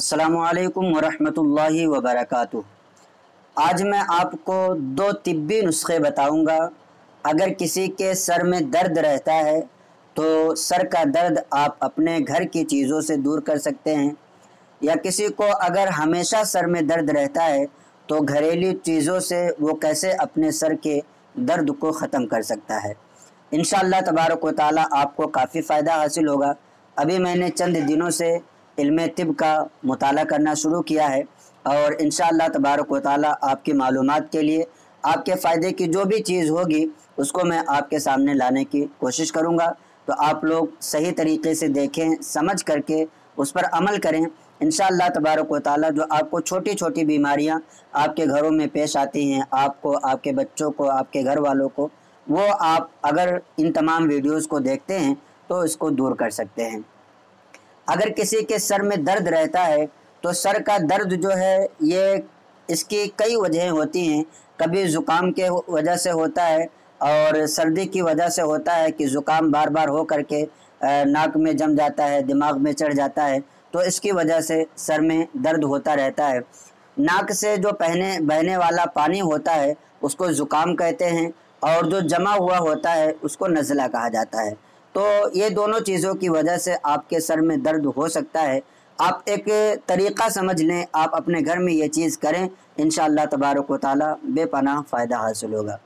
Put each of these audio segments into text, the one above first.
असलकम वरहमतुल्लाहि वबरकatuh आज मैं आपको दो तिब्बी नुस्खे बताऊँगा। अगर किसी के सर में दर्द रहता है तो सर का दर्द आप अपने घर की चीज़ों से दूर कर सकते हैं। या किसी को अगर हमेशा सर में दर्द रहता है तो घरेलू चीज़ों से वो कैसे अपने सर के दर्द को ख़त्म कर सकता है। इन तबारक ताली आपको काफ़ी फ़ायदा हासिल होगा। अभी मैंने चंद दिनों से इल्म तिब का मताल करना शुरू किया है और इन तबारक वाली आपकी मालूम के लिए, आपके फ़ायदे की जो भी चीज़ होगी, उसको मैं आपके सामने लाने की कोशिश करूँगा। तो आप लोग सही तरीके से देखें, समझ करके उस पर अमल करें। इन तबारक वाली जो आपको छोटी छोटी बीमारियाँ आपके घरों में पेश आती हैं, आपको, आपके बच्चों को, आपके घर वालों को, वो आप अगर इन तमाम वीडियोज़ को देखते हैं तो इसको दूर कर सकते हैं। अगर किसी के सर में दर्द रहता है तो सर का दर्द जो है, ये इसकी कई वजह होती हैं। कभी ज़ुकाम के वजह से होता है और सर्दी की वजह से होता है कि ज़ुकाम बार बार हो करके नाक में जम जाता है, दिमाग में चढ़ जाता है तो इसकी वजह से सर में दर्द होता रहता है। नाक से जो पहने, बहने वाला पानी होता है, उसको ज़ुकाम कहते हैं और जो जमा हुआ होता है, उसको नज़ला कहा जाता है। तो ये दोनों चीज़ों की वजह से आपके सर में दर्द हो सकता है। आप एक तरीक़ा समझ लें, आप अपने घर में ये चीज़ करें इन तबारक ताली बेपना फ़ायदा हासिल होगा।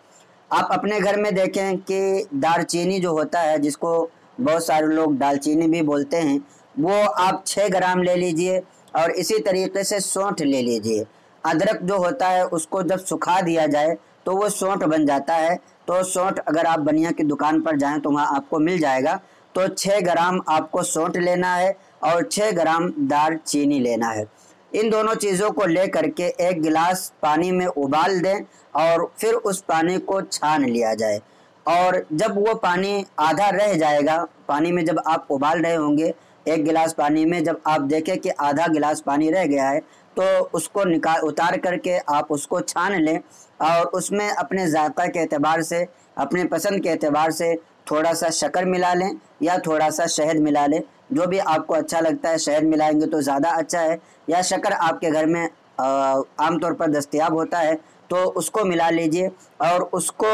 आप अपने घर में देखें कि दारचीनी जो होता है, जिसको बहुत सारे लोग दालचीनी भी बोलते हैं, वो आप छः ग्राम ले लीजिए और इसी तरीके से सौंठ ले लीजिए। अदरक जो होता है, उसको जब सुखा दिया जाए तो वो सौंठ बन जाता है। तो सौंठ अगर आप बनिया की दुकान पर जाएँ तो वहाँ आपको मिल जाएगा। तो छः ग्राम आपको सौंठ लेना है और छः ग्राम दार चीनी लेना है। इन दोनों चीज़ों को ले करके एक गिलास पानी में उबाल दें और फिर उस पानी को छान लिया जाए। और जब वो पानी आधा रह जाएगा, पानी में जब आप उबाल रहे होंगे एक गिलास पानी में जब आप देखें कि आधा गिलास पानी रह गया है तो उसको निकाल, उतार करके आप उसको छान लें और उसमें अपने जायका के अतबार से, अपने पसंद के अतबार से थोड़ा सा शक्कर मिला लें या थोड़ा सा शहद मिला लें। जो भी आपको अच्छा लगता है, शहद मिलाएँगे तो ज़्यादा अच्छा है। या शक्कर आपके घर में आमतौर पर दस्तियाब होता है तो उसको मिला लीजिए और उसको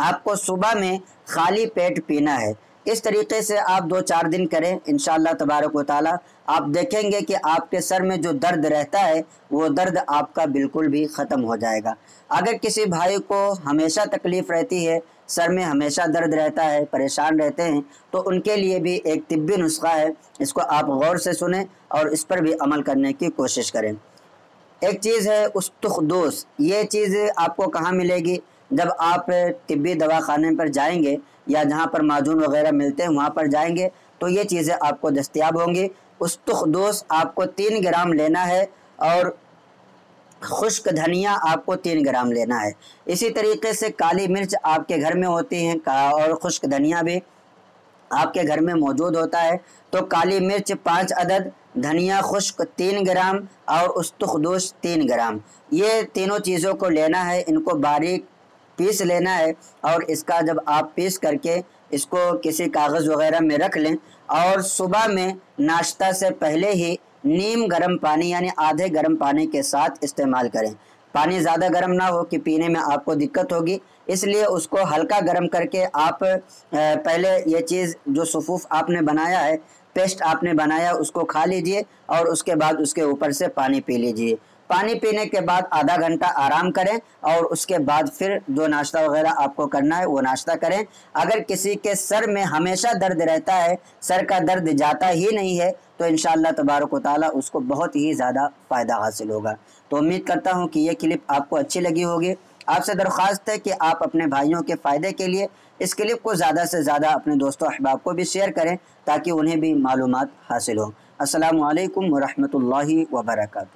आपको सुबह में खाली पेट पीना है। इस तरीके से आप दो चार दिन करें इन तबारक वाली आप देखेंगे कि आपके सर में जो दर्द रहता है, वो दर्द आपका बिल्कुल भी ख़त्म हो जाएगा। अगर किसी भाई को हमेशा तकलीफ़ रहती है, सर में हमेशा दर्द रहता है, परेशान रहते हैं तो उनके लिए भी एक तिब्बी नुस्खा है। इसको आप गौर से सुने और इस पर भी अमल करने की कोशिश करें। एक चीज़ है उस्तुखदोस। ये चीज़ आपको कहाँ मिलेगी? जब आप तिब्बी दवाखाने पर जाएँगे या जहाँ पर माजून वगैरह मिलते हैं, वहाँ पर जाएँगे तो ये चीज़ें आपको दस्तियाब होंगी। उस्तुखदोस आपको तीन ग्राम लेना है और खुश्क धनिया आपको तीन ग्राम लेना है। इसी तरीके से काली मिर्च आपके घर में होती हैं और खुश्क धनिया भी आपके घर में मौजूद होता है। तो काली मिर्च पाँच अदद, धनिया खुश्क तीन ग्राम और उस्तुखदोश तीन ग्राम। ये तीनों चीज़ों को लेना है, इनको बारीक पीस लेना है और इसका जब आप पीस करके इसको किसी कागज़ वगैरह में रख लें और सुबह में नाश्ता से पहले ही नीम गर्म पानी यानी आधे गर्म पानी के साथ इस्तेमाल करें। पानी ज़्यादा गर्म ना हो कि पीने में आपको दिक्कत होगी। इसलिए उसको हल्का गर्म करके आप पहले ये चीज़ जो सफूफ आपने बनाया है, पेस्ट आपने बनाया, उसको खा लीजिए और उसके बाद उसके ऊपर से पानी पी लीजिए। पानी पीने के बाद आधा घंटा आराम करें और उसके बाद फिर जो नाश्ता वगैरह आपको करना है वो नाश्ता करें। अगर किसी के सर में हमेशा दर्द रहता है, सर का दर्द जाता ही नहीं है तो इन तबारक ताली उसको बहुत ही ज़्यादा फ़ायदा हासिल होगा। तो उम्मीद करता हूँ कि ये क्लिप आपको अच्छी लगी होगी। आपसे दरख्वास्त है कि आप अपने भाइयों के फ़ायदे के लिए इस क्लिप को ज़्यादा से ज़्यादा अपने दोस्तों अहबाब को भी शेयर करें, ताकि उन्हें भी मालूम हासिल हो। असलकम वरहमल वर्का